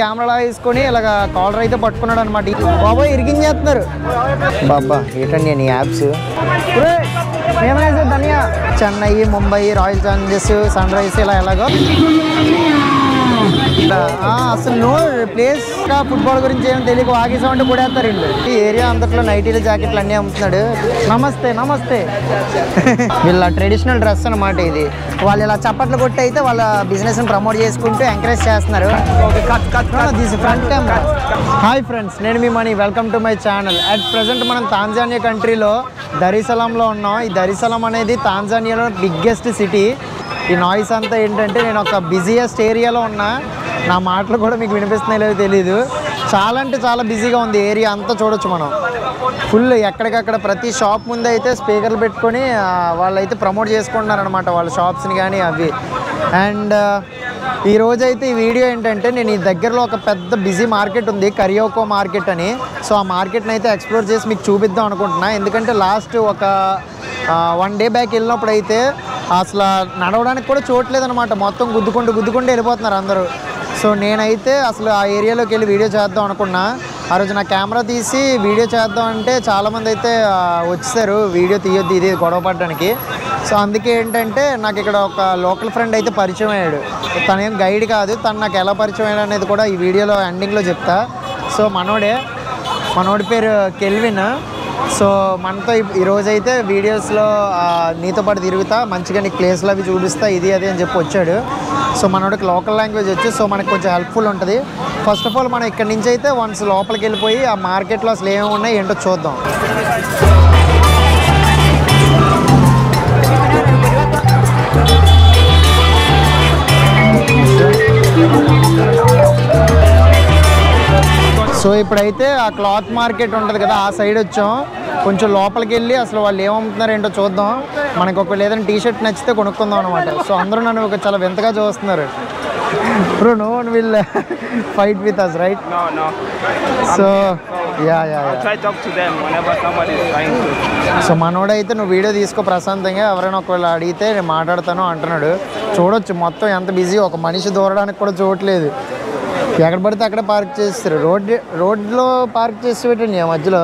Camera వేసుకొని ఇలాగ collar అయితే పట్టుకున్నాడు అనమాట బాబాయ్ ఇరిగించేస్తున్నారు బాబా ఏంటండి నీ యాప్స్? ఏమైనా ధనియా. Chennai Mumbai Royal Challengers Sun Rise ఇలా ఎలాగో. అసలు నో ప్లేస్ ఫుట్బాల్ గురించి ఏం తెలియక వాగేసామంటే కొడేస్తారు వీళ్ళు. ఈ ఏరియా అంతట్లో నైటీలు జాకెట్లు అన్నీ అమ్ముతున్నాడు. నమస్తే నమస్తే. వీళ్ళ ట్రెడిషనల్ డ్రెస్ అన్నమాట ఇది. వాళ్ళు ఇలా చప్పట్లు కొట్టి అయితే వాళ్ళ బిజినెస్ ప్రమోట్ చేసుకుంటూ ఎంకరేజ్ చేస్తున్నారు. This front camera hi friends నేను మీ Mani welcome to my channel at present మనం తాంజానియా కంట్రీలో దరిసలంలో ఉన్నాం. ఈ దరిసలం అనేది తాంజానియాలో బిగ్గెస్ట్ సిటీ ఈ నాయిస్ అంతా ఏంటంటే నేను ఒక బిజీయెస్ట్ ఏరియాలో ఉన్నా. నా మాటలు కూడా మీకు వినిపిస్తున్నాయో లేదో తెలీదు. చాలా అంటే చాలా బిజీగా ఉంది ఏరియా అంతా చూడొచ్చు మనం. ఫుల్ ఎక్కడికక్కడ ప్రతి షాప్ ముందు అయితే స్పీకర్లు పెట్టుకొని వాళ్ళైతే ప్రమోట్ చేసుకుంటున్నారు అనమాట వాళ్ళ షాప్స్ని కానీ అవి. అండ్ ఈరోజు అయితే ఈ వీడియో ఏంటంటే నేను ఈ దగ్గరలో ఒక పెద్ద బిజీ మార్కెట్ ఉంది కరియోకో మార్కెట్ అని. సో ఆ మార్కెట్ని అయితే ఎక్స్ప్లోర్ చేసి మీకు చూపిద్దాం అనుకుంటున్నా. ఎందుకంటే లాస్ట్ ఒక వన్ డే బ్యాక్ వెళ్ళినప్పుడు అయితే అసలు నడవడానికి కూడా చూడలేదనమాట మొత్తం గుద్దుకుంటూ గుద్దుకుంటూ వెళ్ళిపోతున్నారు అందరూ. సో నేనైతే అసలు ఆ ఏరియాలోకి వెళ్ళి వీడియో చేద్దాం అనుకున్నా. ఆ రోజు నా కెమెరా తీసి వీడియో చేద్దాం అంటే చాలామంది అయితే వచ్చేసారు. వీడియో తీయొద్దు ఇది గొడవ పడడానికి. సో అందుకే ఏంటంటే నాకు ఇక్కడ ఒక లోకల్ ఫ్రెండ్ అయితే పరిచయం అయ్యాడు. తనేం గైడ్ కాదు తను నాకు ఎలా పరిచయం అయ్యాడు అనేది కూడా ఈ వీడియోలో ఎండింగ్లో చెప్తా. సో మనోడే మనోడి పేరు కెల్విన్. సో మనతో ఈరోజైతే వీడియోస్లో నీతో పాటు తిరుగుతా మంచిగా నీకు ప్లేస్లు అవి చూపిస్తా ఇది అది అని చెప్పి వచ్చాడు. సో మనోడికి లోకల్ లాంగ్వేజ్ వచ్చి సో మనకు కొంచెం హెల్ప్ఫుల్ ఉంటుంది. ఫస్ట్ ఆఫ్ ఆల్ మనం ఇక్కడ నుంచి అయితే వన్స్ లోపలికి వెళ్ళిపోయి ఆ మార్కెట్లో అసలు ఏమేమి ఉన్నాయి ఏంటో చూద్దాం. సో ఇప్పుడైతే ఆ క్లాత్ మార్కెట్ ఉంటుంది కదా ఆ సైడ్ వచ్చాం. కొంచెం లోపలికి వెళ్ళి అసలు వాళ్ళు ఏమమ్ముతున్నారు ఏంటో చూద్దాం. మనకు ఒకవేళ ఏదైనా టీ షర్ట్ నచ్చితే కొనుక్కుందాం అనమాట సో అందరూ నన్ను ఒక చాలా వింతగా చూస్తున్నారు. Bro no one will fight with us right. So yeah yeah. So మనోడైతే నువ్వు వీడియో తీసుకో ప్రశాంతంగా ఎవరైనా ఒకవేళ అడిగితే నేను మాట్లాడతాను అంటున్నాడు. చూడొచ్చు మొత్తం ఎంత బిజీ ఒక మనిషి దూరడానికి కూడా చూడట్లేదు. ఎక్కడ పడితే అక్కడ పార్క్ చేస్తారు. రోడ్ రోడ్లో పార్క్ చేసి పెట్టండి ఆ మధ్యలో.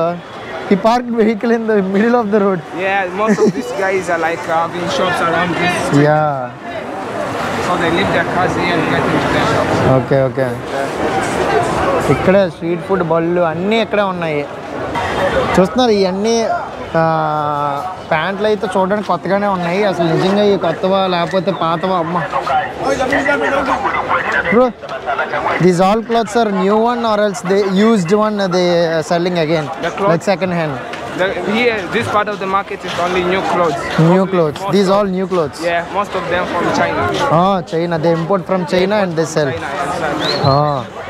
ఈ park vehicle in the middle of the road Yeah, most of these guys are like uh, having shops around this, yeah so they leave their cars here and get into their shops. Okay okay ఇక్కడే street food బళ్ళు అన్నీ ఇక్కడే ఉన్నాయి. చూస్తున్నారు ఇవన్నీ ప్యాంట్లు అయితే చూడడానికి కొత్తగానే ఉన్నాయి. అసలు నిజంగా ఈ కొత్తవా లేకపోతే పాతవా? అమ్మ. Bro these all clothes are new one or else they used one they selling again The clothes- like second hand The, here, this part of the market is only new clothes. New clothes these all new clothes Yeah, most of them from China. China they import from China and they sell China and South.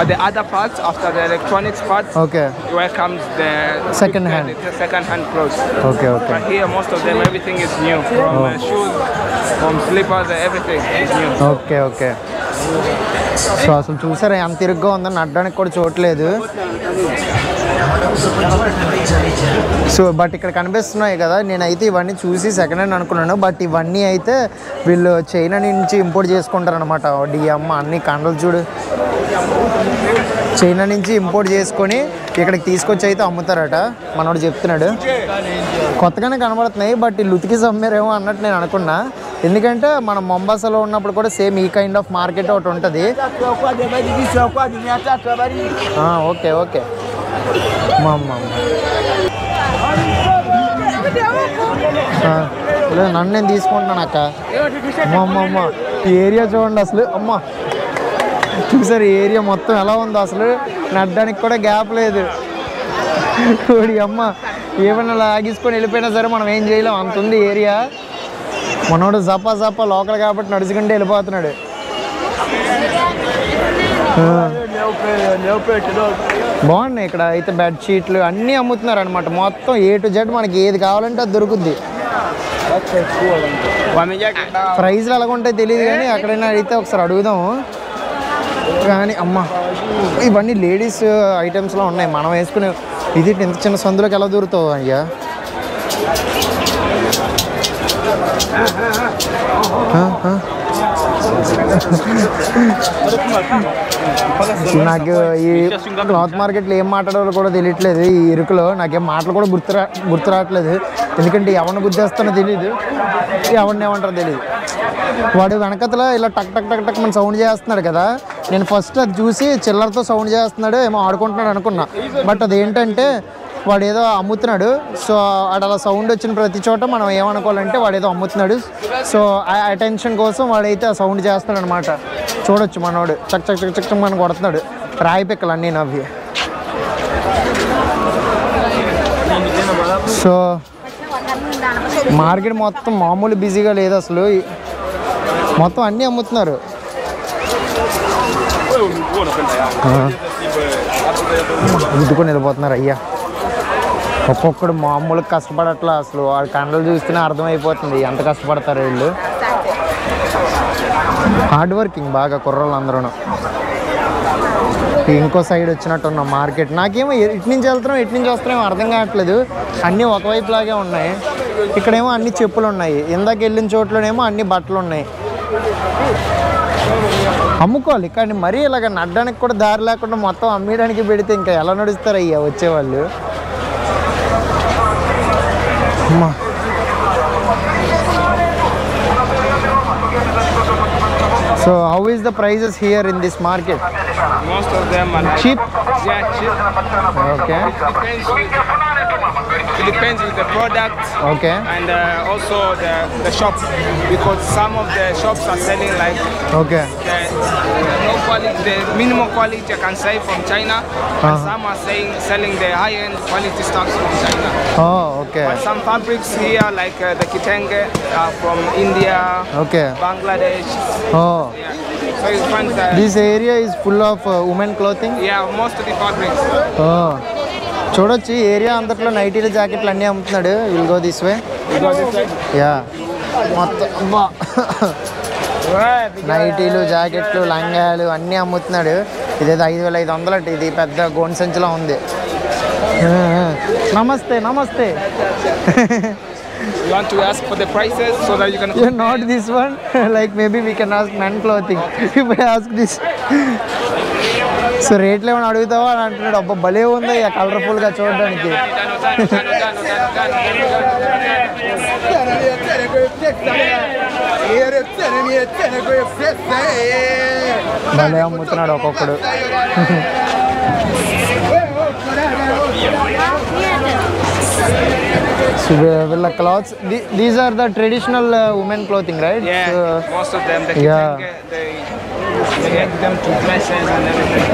But the other parts, after the electronics part, okay, where comes the second hand, the second hand clothes. Okay, okay. But here, most of them, everything is new from uh, oh. shoes, from slippers, everything is new. Okay, okay. So అసలు చూసారా? ఎంత ఇరుగ్గా ఉందని నడ్డానికి కూడా చూడలేదు so but ఇక్కడ కనిపిస్తున్నాయి కదా నేనైతే ఇవన్నీ చూసి సెకండ్ హ్యాండ్ అనుకున్నాను. బట్ ఇవన్నీ అయితే వీళ్ళు చైనా నుంచి ఇంపోర్ట్ చేసుకుంటారనమాట డిఎమ్ అన్ని కండలు చూడు. చైనా నుంచి ఇంపోర్ట్ చేసుకొని ఇక్కడికి తీసుకొచ్చి అయితే అమ్ముతారట మనోడు చెప్తున్నాడు. కొత్తగానే కనబడుతున్నాయి బట్ వీళ్ళు ఉతికి అమ్మారేమో అన్నట్టు నేను అనుకున్నా. ఎందుకంటే మనం మొంబాసాలో ఉన్నప్పుడు కూడా సేమ్ ఈ కైండ్ ఆఫ్ మార్కెట్ ఒకటి ఉంటుంది. Okay okay. లేదు నన్ను నేను తీసుకుంటున్నాను అక్క. అమ్మమ్మ ఈ ఏరియా చూడండి అసలు. అమ్మ చూసారు ఏరియా మొత్తం ఎలా ఉందో అసలు. నడ్డానికి కూడా గ్యాప్ లేదు. ఓడి అమ్మ ఏమైనా లాగేసుకొని వెళ్ళిపోయినా సరే మనం ఏం చేయలేం. అంత ఉంది ఏరియా మనోడు జపా జపా లోకల్ కాబట్టి నడుచుకుంటే వెళ్ళిపోతున్నాడు. బాగున్నాయి ఇక్కడ అయితే బెడ్షీట్లు అన్నీ అమ్ముతున్నారు అనమాట మొత్తం ఏ టు జెడ్ మనకి ఏది కావాలంటే అది దొరుకుద్ది. ప్రైజ్లు ఎలాగ ఉంటాయి తెలియదు కానీ ఎక్కడైనా అడిగితే ఒకసారి అడుగుదాము. కానీ అమ్మ ఇవన్నీ లేడీస్ ఐటమ్స్లో ఉన్నాయి. మనం వేసుకునే ఇది ఇంత చిన్న సందులోకి ఎలా దూరుతావు అయ్యా? నాకు ఈ క్లాత్ మార్కెట్లో ఏం మాట్లాడాలో కూడా తెలియట్లేదు. ఈ ఇరుకులో నాకేం మాటలు కూడా గుర్తురా గుర్తు రావట్లేదు. ఎందుకంటే ఎవరిని గుర్తిస్తానో తెలియదు ఎవరిని ఏమంటారో తెలియదు వాడు వెనకతల ఇలా టక్ టక్ టక్ టక్ మన సౌండ్ చేస్తున్నాడు కదా. నేను ఫస్ట్ అది చూసి చిల్లరతో సౌండ్ చేస్తున్నాడు ఏమో ఆడుకుంటున్నాడు అనుకున్నా. బట్ అదేంటంటే వాడు ఏదో అమ్ముతున్నాడు. సో వాడు అలా సౌండ్ వచ్చిన ప్రతి చోట మనం ఏమనుకోవాలంటే వాడు ఏదో అమ్ముతున్నాడు. సో ఆ అటెన్షన్ కోసం వాడైతే ఆ సౌండ్ చేస్తున్నాడు అనమాట చూడొచ్చు మనోడు. చక్ చక్ చక్ చక్ మనం కొడుతున్నాడు. రాయి పిక్కలు అన్నీ నవ్వి. సో మార్కెట్ మొత్తం మామూలు బిజీగా లేదు అసలు. మొత్తం అన్నీ అమ్ముతున్నారు. గుద్దుకొని వెళ్ళిపోతున్నారు అయ్యా. ఒక్కొక్కడు మామూలుగా కష్టపడట్లా అసలు. వాడి కండలు చూస్తేనే అర్థమైపోతుంది ఎంత కష్టపడతారు వీళ్ళు. హార్డ్ వర్కింగ్ బాగా కుర్రోళ్ళు అందరూ ఇంకో సైడ్ వచ్చినట్టున్నాం మార్కెట్ నాకేమో ఇటు నుంచి వెళ్తున్నాం ఇటు నుంచి వస్తున్నాం అర్థం కావట్లేదు. అన్నీ ఒకవైపులాగే ఉన్నాయి. ఇక్కడేమో అన్ని చెప్పులు ఉన్నాయి ఇందాక వెళ్ళిన చోట్లోనేమో అన్ని బట్టలు ఉన్నాయి అమ్ముకోవాలి కానీ మరీ ఇలాగ నడ్డానికి కూడా దారి లేకుండా మొత్తం అమ్మేయడానికి పెడితే ఇంకా ఎలా నడుస్తారు అయ్యా వచ్చేవాళ్ళు? Come on. So how is the prices here in this market? Most of them are cheap. Yeah, cheap. Okay. It depends, with, it depends with the product. Okay. And uh, also the the shop because some of the shops are selling like. Okay. The, quality, the minimum quality I can say from China, Uh-huh. and some are saying selling the high-end quality stuff from China. Okay But some fabrics here, like uh, the kitenge, are from India, okay Bangladesh. Oh Yeah. So it's fun that, this area is full of women clothing yeah, most of the fabrics. చూడొచ్చు ఈ area అంతట్లో నైటీలు జాకెట్లు అన్నీ అమ్ముతున్నాడు will go this way You this? Yeah మొత్తం. నైటీలు జాకెట్లు లంగాలు అన్నీ అమ్ముతున్నాడు. ఇదేదో ఐదు వేల ఐదు వందలు ఇది పెద్ద గోన్ సంచిలో ఉంది. నమస్తే నమస్తే. You want to ask for the prices so that you can. Not this one like maybe we can ask men clothing ask this so రేట్లు ఏమైనా అడుగుతావా అని అంటున్నాడు. అబ్బా భలే ఉంది కలర్ఫుల్గా చూడడానికి. భలే అమ్ముతున్నాడు ఒక్కొక్కడు. So, వీళ్ళ clothes these are the traditional women clothing right Yeah, most of them, the Yeah. kitenge, they, they get them to dresses and everything.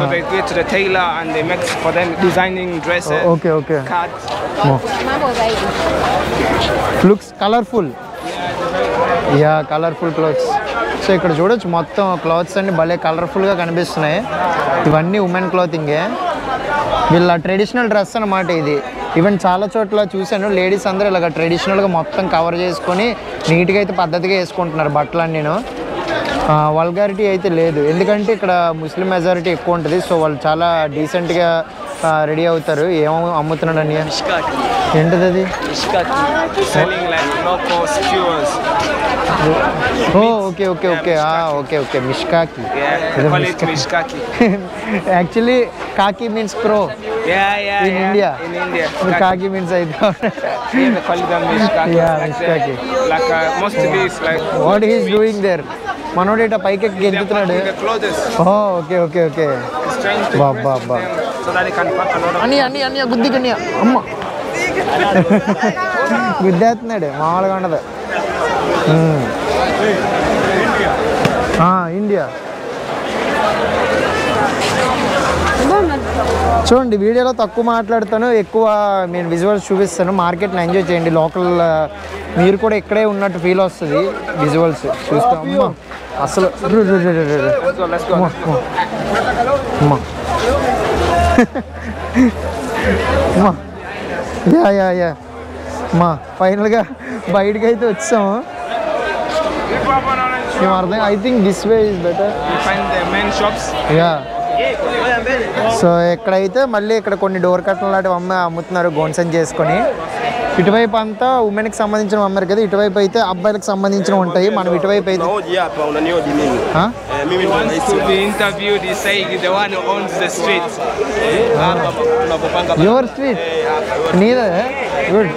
So they go to the tailor and they make for them designing dresses, okay okay cards. Looks colourful yeah colourful clothes so ఇక్కడ చూడొచ్చు మొత్తం clothes అన్ని భలే కలర్ఫుల్గా కనిపిస్తున్నాయి. ఇవన్నీ women క్లాతింగే వీళ్ళ traditional dress అన్నమాట ఇది. ఈవెన్ చాలా చోట్ల చూశాను లేడీస్ అందరూ ఇలాగ ట్రెడిషనల్గా మొత్తం కవర్ చేసుకొని నీట్గా అయితే పద్ధతిగా వేసుకుంటున్నారు బట్టలు నేను. వల్గారిటీ అయితే లేదు. ఎందుకంటే ఇక్కడ ముస్లిం మెజారిటీ ఎక్కువ ఉంటుంది. సో వాళ్ళు చాలా డీసెంట్గా రెడీ అవుతారు. ఏమో అమ్ముతున్నాడు అమ్ముతున్నాడని ఏంటది అది? Okay okay okay. Okay okay. మిష్ కాకి యాక్చువల్లీ కాకి మీన్స్ ప్రో ఇండియా కాకి మీన్స్ అయితే వాట్ హీస్ డూయింగ్ దేర్ మనోడు ఇట పైకి గెంతుతున్నాడు. Okay okay okay. Lot of. అని అని అని గుద్ది కన్య. అమ్మ. గుద్దేస్తున్నాడు మామూలుగా ఉండదు. ఇండియా. చూడండి వీడియోలో తక్కువ మాట్లాడతాను ఎక్కువ నేను విజువల్స్ చూపిస్తాను. మార్కెట్ని ఎంజాయ్ చేయండి లోకల్ మీరు కూడా ఇక్కడే ఉన్నట్టు ఫీల్ వస్తుంది విజువల్స్ చూస్తాం అమ్మ. అసలు యా యా యా. మా ఫైనల్గా బయటకు అయితే వచ్చాము. మేము అర్థం? I think this way is better. Yeah so ఇక్కడైతే మళ్ళీ ఇక్కడ కొన్ని డోర్ కట్టలు లాంటివి అమ్మ అమ్ముతున్నారు గోన్సన్ చేసుకొని. ఇటువైపు అంతా ఉమెన్కి సంబంధించిన అమ్మారు కదా ఇటువైపు అయితే అబ్బాయిలకు సంబంధించిన ఉంటాయి. మనం ఇటువైపు అయితే ah. నీదే? గుడ్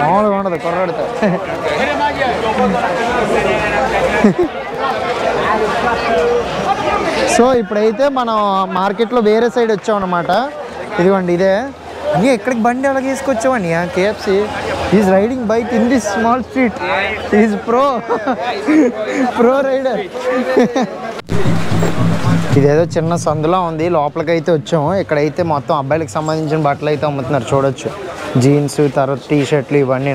మామూలుగా ఉండదు సో ఇప్పుడైతే మనం మార్కెట్లో వేరే సైడ్ వచ్చామన్నమాట. ఇదిగోండి ఇదే. అన్నీ ఎక్కడికి బండి అలా తీసుకొచ్చావని KFC is riding bike in this small street is pro pro rider ఇదేదో చిన్న సందులా ఉంది. లోపలికి అయితే వచ్చాము. ఇక్కడైతే మొత్తం అబ్బాయిలకు సంబంధించిన బట్టలు అయితే అమ్ముతున్నారు. చూడొచ్చు. జీన్స్ తర్వాత టీ షర్ట్లు ఇవన్నీ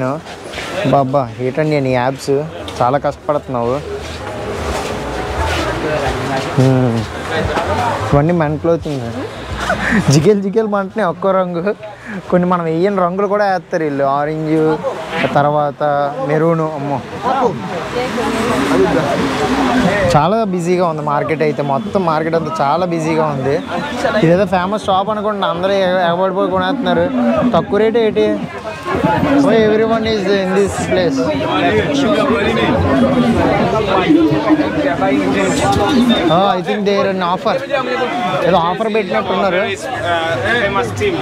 బాబా ఏంటండి నీ యాప్స్? చాలా కష్టపడుతున్నావు. ఇవన్నీ మెన్ క్లోతింగ్. జిగేలు జిగేలు మంటున్నాయి ఒక్కో రంగు. కొన్ని మనం వేయని రంగులు కూడా వేస్తారు వీళ్ళు. ఆరెంజ్ తర్వాత మెరూను. అమ్మో. చాలా బిజీగా ఉంది మార్కెట్ అయితే. మొత్తం మార్కెట్ అంతా చాలా బిజీగా ఉంది. ఇదేదో ఫేమస్ షాప్ అనుకోండి అందరూ ఎగబడిపోయి కొనేస్తున్నారు. తక్కువ రేట్ ఏంటి? So everyone is in this place I think there an offer ఏదో ఆఫర్ పెట్టినట్టున్నారు There is uh, a famous team,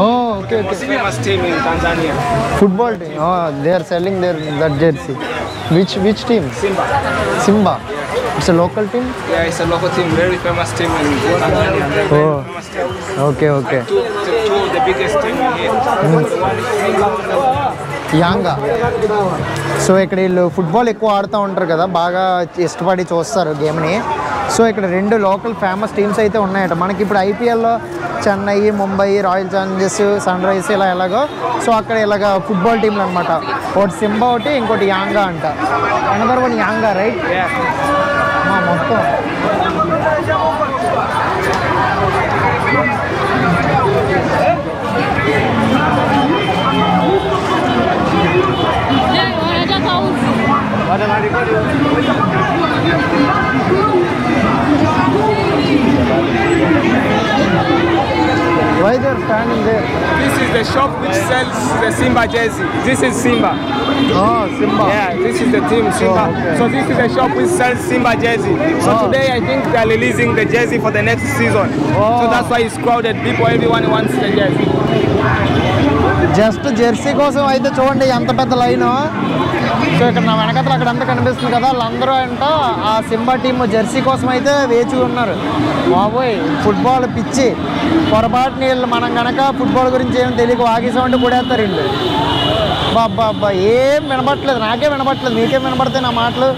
oh okay okay famous team in Tanzania. Football team they are selling there that jersey which which team Simba. Simba it's local team Yeah, it's a local team, very famous team in Tanzania. They're very Oh. famous team. Okay okay The biggest here. Yanga. So ఇక్కడ వీళ్ళు football ఎక్కువ ఆడుతూ ఉంటారు కదా బాగా ఇష్టపడి చూస్తారు గేమ్ని. సో ఇక్కడ రెండు లోకల్ ఫేమస్ టీమ్స్ అయితే ఉన్నాయట. మనకి ఇప్పుడు ఐపీఎల్లో Chennai Mumbai Royal Challengers Sun Rise ఇలా ఎలాగో. సో అక్కడ ఇలాగ ఫుట్బాల్ టీంలు అనమాట ఒకటి సింబా ఒకటి ఇంకోటి యాంగా అంట. Another one Yanga right. మొత్తం. Simba jersey. This is Simba. Ah, Simba Yeah, this is the team oh, Simba. okay. So this is the shop which sells Simba jersey. So Oh. today I think they are releasing the jersey for the next season. Oh. So ah. that's why it's crowded. People, everyone wants the jersey. Just jersey కోసం అయితే చూడండి ఎంత పెద్ద line. So ఇక్కడ నా వెనకతలు అక్కడ అంతా కనిపిస్తుంది కదా వాళ్ళందరూ అంట ఆ సింబా టీమ్ జెర్సీ కోసం అయితే వేచి ఉన్నారు. బాబోయ్ ఫుట్బాల్ పిచ్చి. పొరపాటుని వీళ్ళు మనం కనుక ఫుట్బాల్ గురించి ఏం తెలియక వాగేసామంటే కూడేస్తారు వీళ్ళు. బాబా అబ్బా ఏం వినపట్లేదు నాకే వినపట్లేదు మీకేం వినపడతాయి నా మాటలు?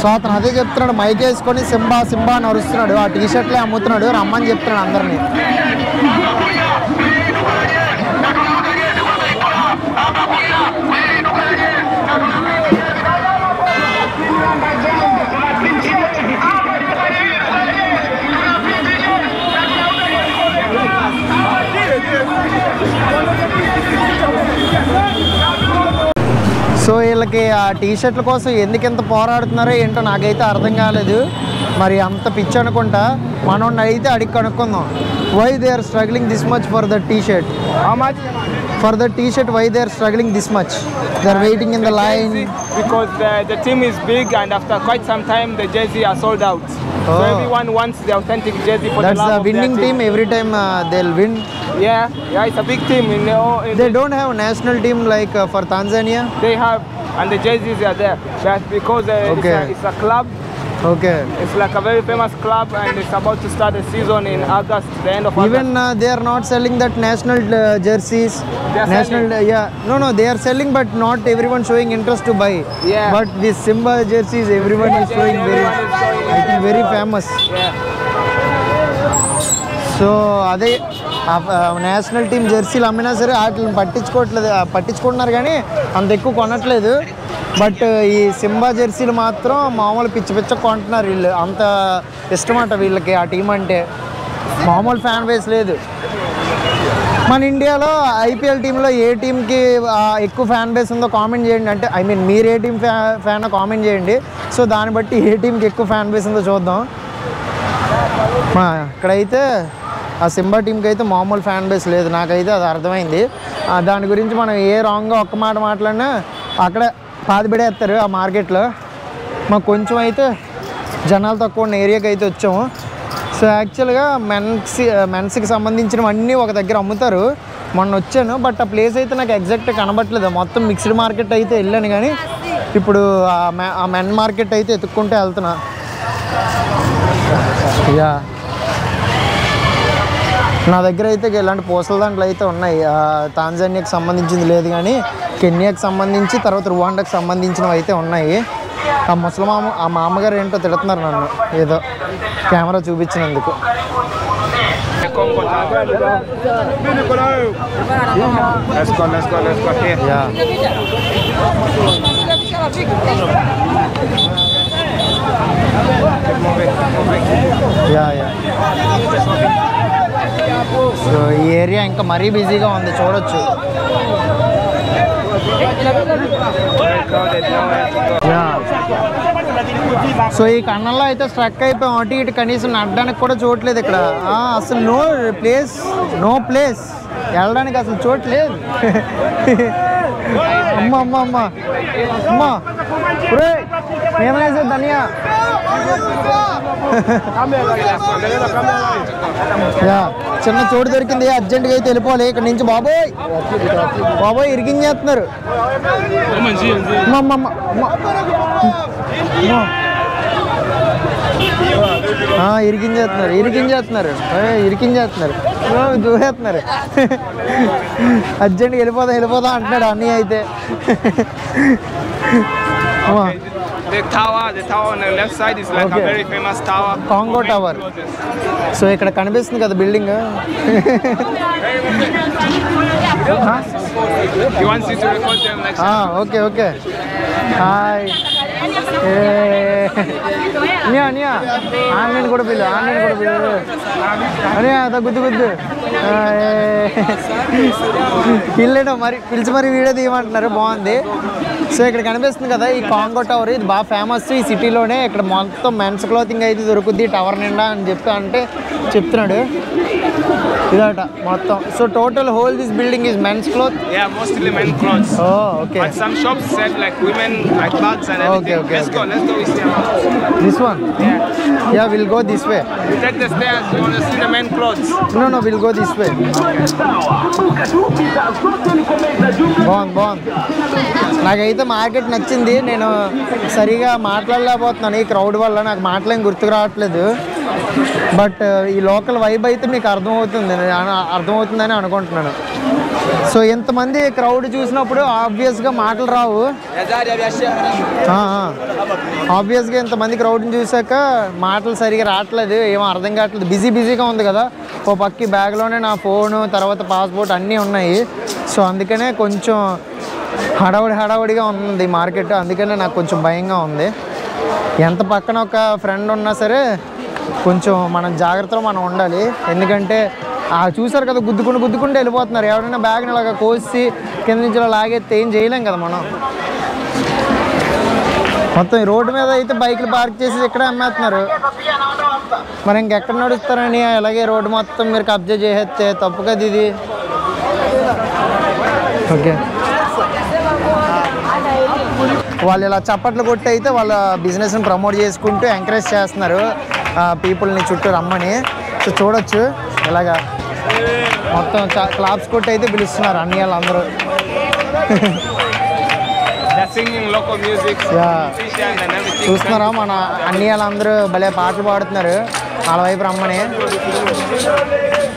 సో అతను అదే చెప్తున్నాడు మైక్ వేసుకొని సింబా సింబా అని అరుస్తున్నాడు ఆ టీ షర్ట్లే అమ్ముతున్నాడు రమ్మని చెప్తున్నాడు అందరినీ. ఆ టీషర్ట్ల కోసం ఎందుకు ఎంత పోరాడుతున్నారో ఏంటో నాకైతే అర్థం కాలేదు. మరి అంత పిచ్చి అనుకుంటా. మనం అయితే అడిగి కనుక్కుందాం. Why they are struggling this much for the T shirt for the T shirt why they are struggling this much they are waiting in the line because the team is big and after quite some time the jersey are sold out so everyone wants the authentic jersey for the that's the winning team every time they will win yeah yeah it's a big team you know they don't have national team like for Tanzania they have and the jerseys are there. That's because uh, okay. it's, a, it's, a, club. Okay. It's like a very famous club and it's about to start the season in August, the end of August. Even uh, they are not selling that national uh, jerseys. national, uh, yeah. No, no, they are selling but not everyone showing interest to buy. Yeah. But this Simba jerseys, everyone yeah, is showing very, is showing I think very famous. Yeah. So, are they... national team జెర్సీలు అమ్మినా సరే వాటిని పట్టించుకోవట్లేదు పట్టించుకుంటున్నారు కానీ అంత ఎక్కువ కొనట్లేదు. But ఈ Simba జెర్సీలు మాత్రం మామూలు పిచ్చి పిచ్చ కొంటున్నారు వీళ్ళు. అంత ఇష్టమట వీళ్ళకి ఆ టీం అంటే. మామూలు ఫ్యాన్ బేస్ లేదు. మన ఇండియాలో ఐపీఎల్ టీంలో ఏ టీంకి ఎక్కువ ఫ్యాన్ బేస్ ఉందో కామెంట్ చేయండి. అంటే ఐ మీన్ మీరు ఏ టీం ఫ్యాన్ కామెంట్ చేయండి. సో దాన్ని బట్టి ఏ టీంకి ఎక్కువ ఫ్యాన్ బేస్ ఉందో చూద్దాం. ఇక్కడైతే ఆ సింబా టీంకి అయితే మామూలు ఫ్యాన్ బేస్ లేదు. నాకైతే అది అర్థమైంది. దాని గురించి మనం ఏ రాంగ్గా ఒక్క మాట మాట్లాడినా అక్కడ పాతిపెడేస్తారు ఆ మార్కెట్లో. మాకు కొంచెం అయితే జనాలు తక్కువ ఉన్న ఏరియాకి అయితే వచ్చాము. సో యాక్చువల్గా మెన్స్ మెన్స్కి సంబంధించినవన్నీ ఒక దగ్గర అమ్ముతారు. మొన్న వచ్చాను. బట్ ఆ ప్లేస్ అయితే నాకు ఎగ్జాక్ట్ కనబట్లేదు మొత్తం మిక్స్డ్ మార్కెట్ అయితే వెళ్ళాను కానీ ఇప్పుడు ఆ మె- ఆ మెన్ మార్కెట్ అయితే ఎత్తుక్కుంటే వెళ్తున్నా. యా. నా దగ్గర అయితే ఇలాంటి పూసల దాంట్లో అయితే ఉన్నాయి. తాంజానియాకి సంబంధించింది లేదు కానీ కెన్యాకి సంబంధించి తర్వాత రువాండాకి సంబంధించినవి అయితే ఉన్నాయి. ఆ ముసలమామ ఆ మామగారు ఏంటో తిడుతున్నారు నన్ను. ఏదో కెమెరా చూపించినందుకు. యా యా సో ఈ ఏరియా ఇంకా మరీ బిజీగా ఉంది చూడొచ్చు. సో ఈ కన్నంలో అయితే స్ట్రక్ అయిపోయాం. అటు ఇటు కనీసం నడడానికి కూడా చూడలేదు ఇక్కడ. ఆ, అసలు నో ప్లేస్ నో ప్లేస్ వెళ్ళడానికి అసలు చూడట్లేదు. అమ్మ అమ్మ అమ్మ. అమ్మ. ఒరేయ్, ఏమైనా ధనియా. చిన్న చోటు దొరికింది అర్జెంట్గా అయితే వెళ్ళిపోవాలి. ఇక్కడ నుంచి బాబోయ్. బాబోయ్ ఇరిగించేస్తున్నారు అమ్మ, ఆ, ఇరికించేస్తున్నారు ఇరికించేస్తున్నారు ఇరికించేస్తున్నారు దూరేస్తున్నారు. అర్జెంట్గా వెళ్ళిపోదాం వెళ్ళిపోదాం అంటున్నాడు అన్నీ అయితే. The tower, the tower on the left side is like Okay. a very famous tower. Congo tower so ఇక్కడ కనిపిస్తుంది కదా building He wants you to record them next okay okay hi అనియా అనియా ఆన్లైన్ కూడా పిల్లు ఆన్లైన్ కూడా పిల్లు అనియా అదా గుద్దు గుద్దు పిల్లడం మరి పిలిచి మరి వీడియో తీయమంటున్నారు బాగుంది. సో ఇక్కడ కనిపిస్తుంది కదా ఈ కాంగో టవర్ ఇది బాగా ఫేమస్ ఈ సిటీలోనే ఇక్కడ మొత్తం మెన్స్ క్లోతింగ్ అయితే దొరుకుద్ది టవర్ నిండా అని చెప్పి అంటే చెప్తున్నాడు ఇదట మొత్తం so total whole this building is men's cloth Yeah, mostly men clothes. Oh okay But some shops sell like women, like clothes and everything. Okay, okay, let's okay. go, let's go. We see them. This one yeah will go this way You take the stairs. You want to see the men clothes? No no will go this way బాగుంది బాగుంది నాకైతే market నచ్చింది. నేను సరిగా మాట్లాడలేకపోతున్నాను. ఈ crowd వల్ల నాకు మాటలేం గుర్తుకు రావట్లేదు. బట్ ఈ లోకల్ వైబ్ అయితే మీకు అర్థమవుతుంది. అర్థమవుతుందని అనుకుంటున్నాను. సో ఎంతమంది క్రౌడ్ చూసినప్పుడు ఆబ్వియస్గా మాటలు రావు. ఆబ్వియస్గా ఇంతమంది క్రౌడ్ని చూసాక మాటలు సరిగా రావట్లేదు. ఏమో అర్థం కావట్లేదు. బిజీ బిజీగా ఉంది కదా. ఓ పక్కి బ్యాగ్లోనే నా ఫోను తర్వాత పాస్పోర్ట్ అన్నీ ఉన్నాయి. సో అందుకనే కొంచెం హడావుడి హడావుడిగా ఉంది మార్కెట్. అందుకనే నాకు కొంచెం భయంగా ఉంది. ఎంత పక్కన ఒక ఫ్రెండ్ ఉన్నా సరే కొంచెం మనం జాగ్రత్తలో మనం ఉండాలి. ఎందుకంటే ఆ చూసారు కదా గుద్దుకుంటూ గుద్దుకుంటూ వెళ్ళిపోతున్నారు. ఎవరైనా బ్యాగ్ని ఇలాగ కోసి కింద నుంచి ఇలా లాగేస్తే ఏం చేయలేం కదా మనం. మొత్తం రోడ్డు మీద అయితే బైక్లు పార్క్ చేసి ఇక్కడే అమ్మేస్తున్నారు. మరి ఇంకెక్కడ నడుస్తారని అలాగే రోడ్డు మొత్తం మీరు కబ్జా చేసేస్తే తప్పు కదా ఇది. ఓకే. వాళ్ళు ఇలా చప్పట్లు కొట్టి అయితే వాళ్ళ బిజినెస్ని ప్రమోట్ చేసుకుంటూ ఎంకరేజ్ చేస్తున్నారు పీపుల్ని చుట్టూ రమ్మని. సో చూడొచ్చు ఇలాగా మొత్తం క్లాప్స్ కొట్టి అయితే పిలుస్తున్నారు అన్ని వాళ్ళందరూ. చూస్తున్నారా మన అన్ని వాళ్ళందరూ భలే పాటలు పాడుతున్నారు వాళ్ళ వైపు రమ్మని.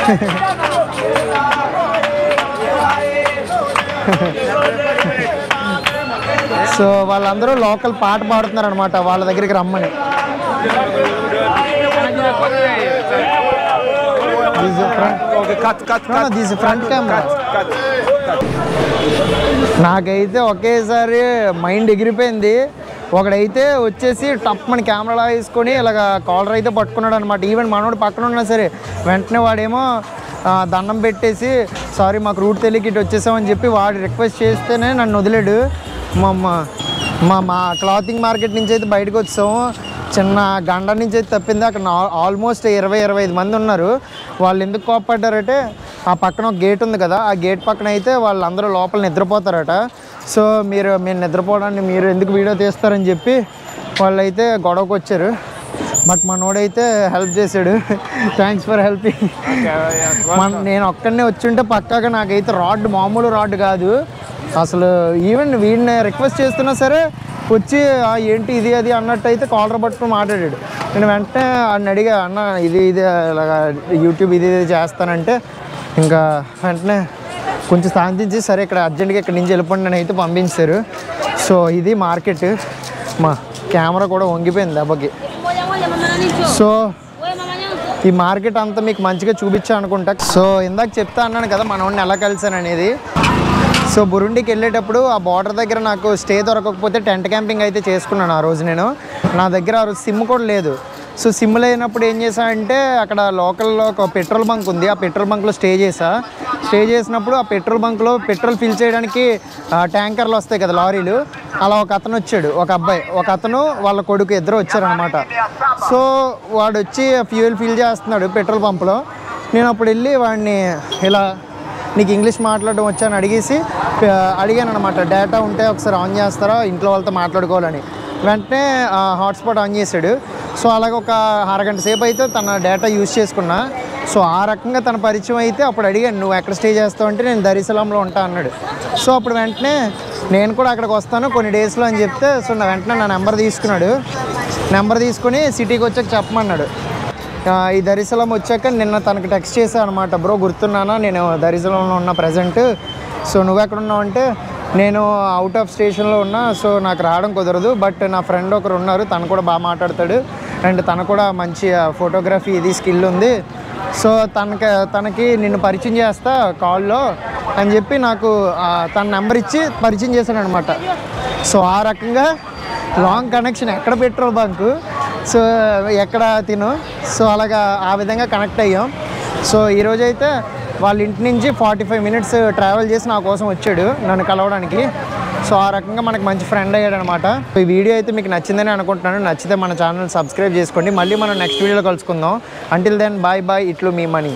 సో వాళ్ళందరూ లోకల్ పాట పాడుతున్నారు అనమాట వాళ్ళ దగ్గరికి రమ్మని. Front camera. నాకైతే ఒకేసారి మైండ్ ఎగిరిపోయింది. ఒకడైతే వచ్చేసి టప్ మన కెమెరా వేసుకొని ఇలాగ కాలర్ అయితే పట్టుకున్నాడు అనమాట ఈవెన్ మనోడు పక్కన ఉన్నా సరే వెంటనే వాడేమో దండం పెట్టేసి సారీ మాకు రూట్ తెలియక ఇటు వచ్చేసామని చెప్పి వాడు రిక్వెస్ట్ చేస్తేనే నన్ను వదిలేడు. మా మా మా క్లాతింగ్ మార్కెట్ నుంచి అయితే బయటకు వచ్చాము. చిన్న గండ నుంచి అయితే తప్పింది. అక్కడ ఆల్మోస్ట్ ఇరవై ఇరవై ఐదు మంది ఉన్నారు. వాళ్ళు ఎందుకు కోపడ్డారంటే ఆ పక్కన ఒక గేట్ ఉంది కదా ఆ గేట్ పక్కన అయితే వాళ్ళందరూ లోపల నిద్రపోతారట. సో మీరు మేము నిద్రపోవడాన్ని మీరు ఎందుకు వీడియో తీస్తారని చెప్పి వాళ్ళైతే గొడవకు వచ్చారు. బట్ మనోడైతే హెల్ప్ చేశాడు. థ్యాంక్స్ ఫర్ హెల్పింగ్ మన నేను ఒక్కడనే వచ్చుంటే పక్కాగా నాకైతే రాడ్ మామూలు రాడ్ కాదు. అసలు ఈవెన్ వీడిని రిక్వెస్ట్ చేస్తున్నా సరే వచ్చి ఏంటి ఇది అది అన్నట్టు అయితే కాలర్ పట్టుకుని మాట్లాడాడు. నేను వెంటనే ఆయన అడిగా అన్న ఇది ఇది ఇలాగా యూట్యూబ్ ఇది ఇది చేస్తానంటే ఇంకా వెంటనే కొంచెం శాంతించి సరే ఇక్కడ అర్జెంట్గా ఇక్కడ నుంచి వెళ్ళిపోండి అని అయితే పంపించారు. సో ఇది మార్కెట్ మా కెమెరా కూడా వంగిపోయింది దెబ్బకి. సో ఈ మార్కెట్ అంతా మీకు మంచిగా చూపించా అనుకుంటా సో ఇందాక చెప్తా అన్నాను కదా మనోడిని ఎలా కలిసాను అనేది సో బురుండికి వెళ్ళేటప్పుడు ఆ బార్డర్ దగ్గర నాకు స్టే దొరకకపోతే టెంట్ క్యాంపింగ్ అయితే చేసుకున్నాను ఆ రోజు నేను. నా దగ్గర ఆ రోజు సిమ్ కూడా లేదు. సో సిమ్ లేనప్పుడు ఏం చేశానంటే అక్కడ లోకల్లో ఒక పెట్రోల్ బంక్ ఉంది. ఆ పెట్రోల్ బంక్లో స్టే చేసా స్టే చేసినప్పుడు ఆ పెట్రోల్ బంక్లో పెట్రోల్ ఫిల్ చేయడానికి ఆ, ట్యాంకర్లు వస్తాయి కదా లారీలు. అలా ఒక అతను వచ్చాడు ఒక అబ్బాయి. ఒక అతను వాళ్ళ కొడుకు ఇద్దరు వచ్చారనమాట సో వాడు వచ్చి ఫ్యూయల్ ఫిల్ చేస్తున్నాడు పెట్రోల్ పంప్లో. నేను అప్పుడు వెళ్ళి వాడిని ఇలా నీకు ఇంగ్లీష్ మాట్లాడడం వచ్చాను అడిగేసి అడిగాను అనమాట డేటా ఉంటే ఒకసారి ఆన్ చేస్తారా? ఇంట్లో వాళ్ళతో మాట్లాడుకోవాలని. వెంటనే హాట్స్పాట్ ఆన్ చేశాడు సో అలాగ ఒక అరగంట సేపు అయితే తన డేటా యూజ్ చేసుకున్నా. సో ఆ రకంగా తన పరిచయం అయితే అప్పుడు అడిగాను నువ్వు ఎక్కడ స్టే చేస్తావు అంటే నేను దరిశలంలో ఉంటా అన్నాడు. సో అప్పుడు వెంటనే నేను కూడా అక్కడికి వస్తాను కొన్ని డేస్లో అని చెప్తే సో నా వెంటనే నా నెంబర్ తీసుకున్నాడు. నెంబర్ తీసుకుని సిటీకి వచ్చాక చెప్పమన్నాడు. ఈ దరిశలం వచ్చాక నిన్న తనకి టెక్స్ట్ చేశాను అనమాట బ్రో గుర్తున్నానా? నేను దరిశలంలో ఉన్న ప్రజెంట్ సో నువ్వు ఎక్కడ ఉన్నావు అంటే నేను అవుట్ ఆఫ్ స్టేషన్లో ఉన్నా సో నాకు రావడం కుదరదు. బట్ నా ఫ్రెండ్ ఒకరు ఉన్నారు తను కూడా బాగా మాట్లాడతాడు. అండ్ తను కూడా మంచి ఫోటోగ్రఫీ ఇది స్కిల్ ఉంది. సో తనకి తనకి నిన్ను పరిచయం చేస్తా కాల్లో అని చెప్పి నాకు తన నెంబర్ ఇచ్చి పరిచయం చేశాను అనమాట సో ఆ రకంగా లాంగ్ కనెక్షన్ ఎక్కడ పెట్రోల్ బంకు సో ఎక్కడ తిను? సో అలాగా ఆ విధంగా కనెక్ట్ అయ్యాం. సో ఈరోజు అయితే వాళ్ళ ఇంటి నుంచి ఫార్టీ ఫైవ్ మినిట్స్ ట్రావెల్ చేసి నా కోసం వచ్చాడు నన్ను కలవడానికి. సో ఆ రకంగా మనకు మంచి ఫ్రెండ్ అయ్యాడు అనమాట ఈ వీడియో అయితే మీకు నచ్చిందని అనుకుంటున్నాను. నచ్చితే మన ఛానల్ సబ్స్క్రైబ్ చేసుకోండి. మళ్ళీ మనం నెక్స్ట్ వీడియోలో కలుసుకుందాం. అంటిల్ దెన్ బాయ్ బాయ్ ఇట్లు మీ మనీ.